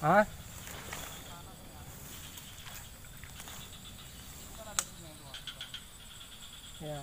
हाँ Yeah.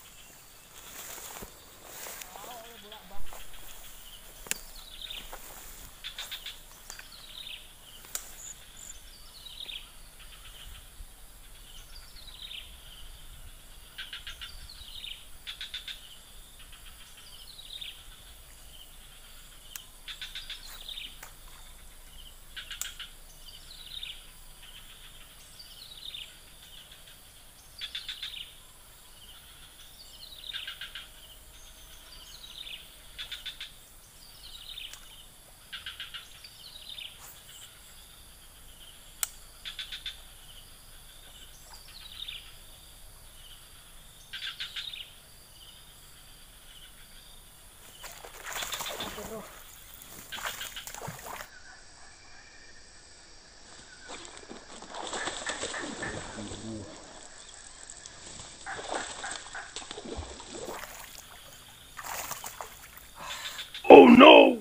Oh no!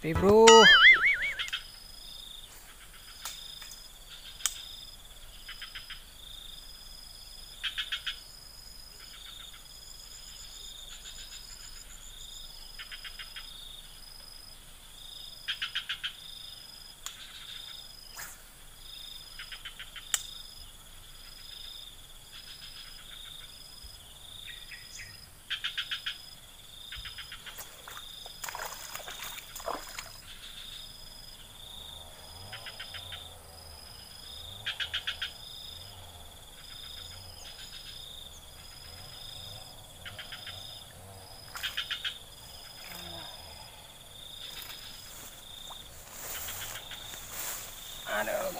Hey bro.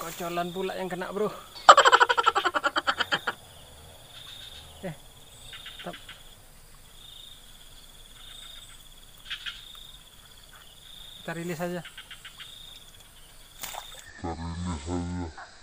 kocolan pula yang kena bro eh kita rilis aja kita rilis aja